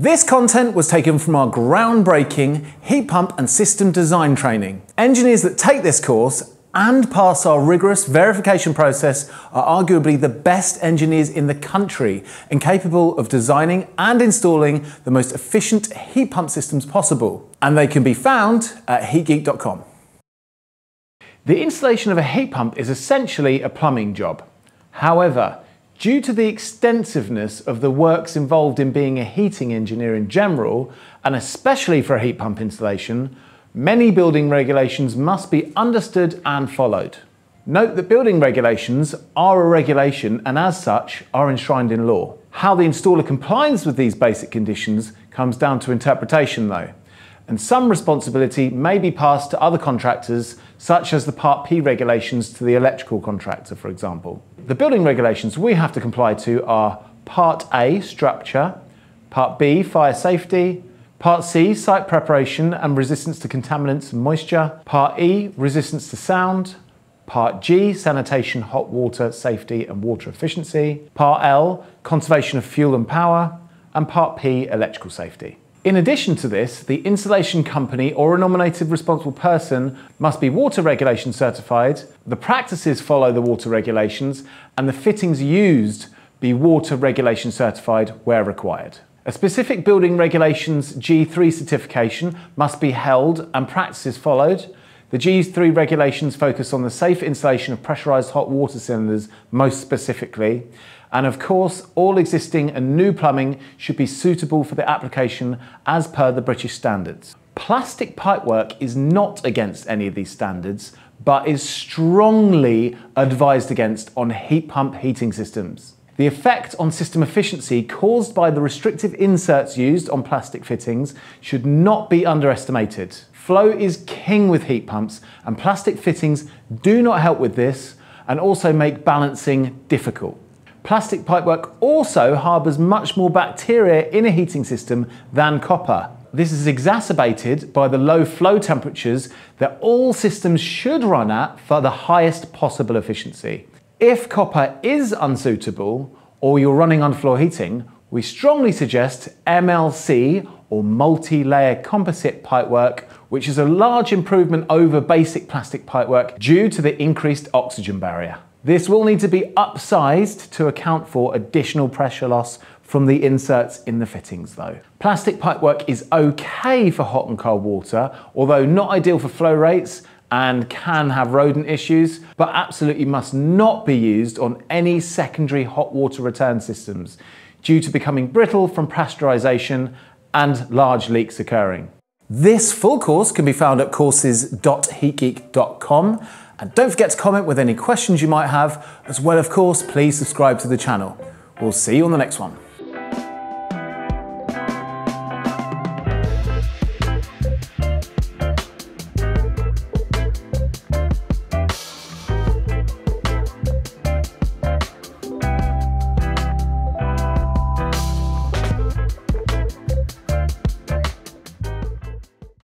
This content was taken from our groundbreaking heat pump and system design training. Engineers that take this course and pass our rigorous verification process are arguably the best engineers in the country and capable of designing and installing the most efficient heat pump systems possible. And they can be found at heatgeek.com. The installation of a heat pump is essentially a plumbing job. However, Due to the extensiveness of the works involved in being a heating engineer in general, and especially for a heat pump installation, many building regulations must be understood and followed. Note that building regulations are a regulation and as such are enshrined in law. How the installer complies with these basic conditions comes down to interpretation though and some responsibility may be passed to other contractors, such as the Part P regulations to the electrical contractor, for example. The building regulations we have to comply to are Part A, structure, Part B, fire safety, Part C, site preparation and resistance to contaminants and moisture, Part E, resistance to sound, Part G, sanitation, hot water, safety and water efficiency, Part L, conservation of fuel and power, and Part P, electrical safety. In addition to this, the insulation company or a nominated responsible person must be water regulation certified, the practices follow the water regulations, and the fittings used be water regulation certified where required. A specific building regulations G3 certification must be held and practices followed. The G3 regulations focus on the safe installation of pressurised hot water cylinders most specifically, and of course, all existing and new plumbing should be suitable for the application as per the British standards. Plastic pipework is not against any of these standards, but is strongly advised against on heat pump heating systems. The effect on system efficiency caused by the restrictive inserts used on plastic fittings should not be underestimated. Flow is king with heat pumps, and plastic fittings do not help with this and also make balancing difficult. Plastic pipework also harbours much more bacteria in a heating system than copper. This is exacerbated by the low flow temperatures that all systems should run at for the highest possible efficiency. If copper is unsuitable or you're running underfloor heating, we strongly suggest MLC or multi-layer composite pipework, which is a large improvement over basic plastic pipework due to the increased oxygen barrier. This will need to be upsized to account for additional pressure loss from the inserts in the fittings though. Plastic pipework is okay for hot and cold water, although not ideal for flow rates and can have rodent issues, but absolutely must not be used on any secondary hot water return systems due to becoming brittle from pasteurization and large leaks occurring. This full course can be found at courses.heatgeek.com and don't forget to comment with any questions you might have, as well of course please subscribe to the channel. We'll see you on the next one.